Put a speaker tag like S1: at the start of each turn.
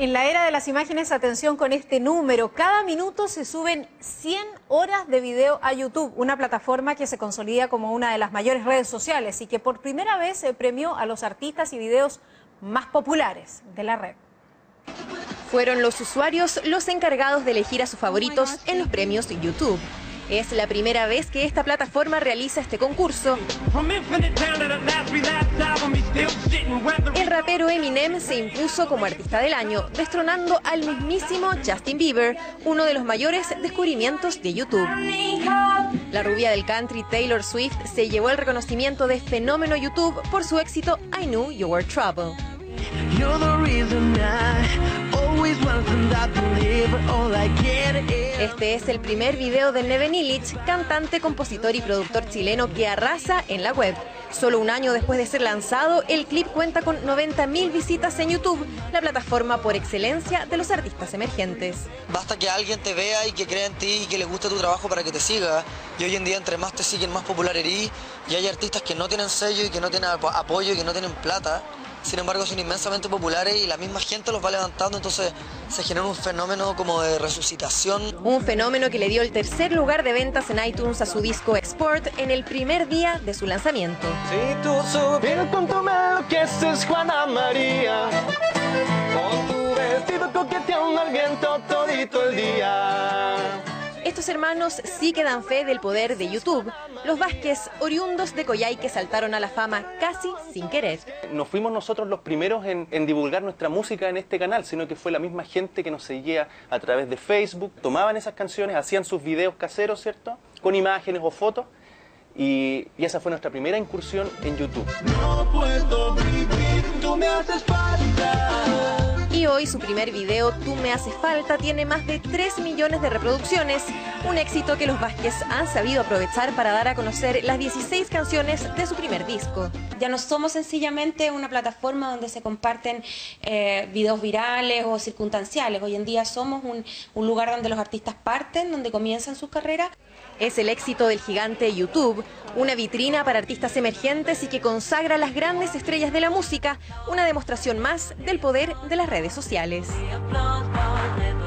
S1: En la era de las imágenes, atención con este número. Cada minuto se suben 100 horas de video a YouTube, una plataforma que se consolida como una de las mayores redes sociales y que por primera vez se premió a los artistas y videos más populares de la red.
S2: Fueron los usuarios los encargados de elegir a sus favoritos en los premios YouTube. Es la primera vez que esta plataforma realiza este concurso. El rapero Eminem se impuso como artista del año, destronando al mismísimo Justin Bieber, uno de los mayores descubrimientos de YouTube. La rubia del country Taylor Swift se llevó el reconocimiento de fenómeno YouTube por su éxito I Knew You Were Trouble. Este es el primer video de Neven Illich, cantante, compositor y productor chileno que arrasa en la web. Solo un año después de ser lanzado, el clip cuenta con 90.000 visitas en YouTube, la plataforma por excelencia de los artistas emergentes.
S3: Basta que alguien te vea y que crea en ti y que le guste tu trabajo para que te siga. Y hoy en día, entre más te siguen, más popular eres. Y hay artistas que no tienen sello y que no tienen apoyo y que no tienen plata sin embargo son inmensamente populares y la misma gente los va levantando, entonces se genera un fenómeno como de resucitación.
S2: Un fenómeno que le dio el tercer lugar de ventas en iTunes a su disco Export en el primer día de su lanzamiento.
S4: Si tú supieras cuánto me enloqueces, Juana María, con tu vestido coqueteando al viento todito el día.
S2: Estos hermanos sí que dan fe del poder de YouTube. Los Vázquez, oriundos de Coyay, que saltaron a la fama casi sin querer.
S5: No fuimos nosotros los primeros en, en, divulgar nuestra música en este canal, sino que fue la misma gente que nos seguía a través de Facebook. Tomaban esas canciones, hacían sus videos caseros, ¿cierto? Con imágenes o fotos. Y, y esa fue nuestra primera incursión en YouTube.
S4: No puedo vivir, tú me haces falta.
S2: Y su primer video, Tú me hace falta, tiene más de 3 millones de reproducciones, un éxito que los Vázquez han sabido aprovechar para dar a conocer las 16 canciones de su primer disco.
S6: Ya no somos sencillamente una plataforma donde se comparten eh, videos virales o circunstanciales, hoy en día somos un, un lugar donde los artistas parten, donde comienzan sus carreras.
S2: Es el éxito del gigante YouTube, una vitrina para artistas emergentes y que consagra a las grandes estrellas de la música, una demostración más del poder de las redes sociales.